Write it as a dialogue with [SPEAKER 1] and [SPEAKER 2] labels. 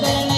[SPEAKER 1] da da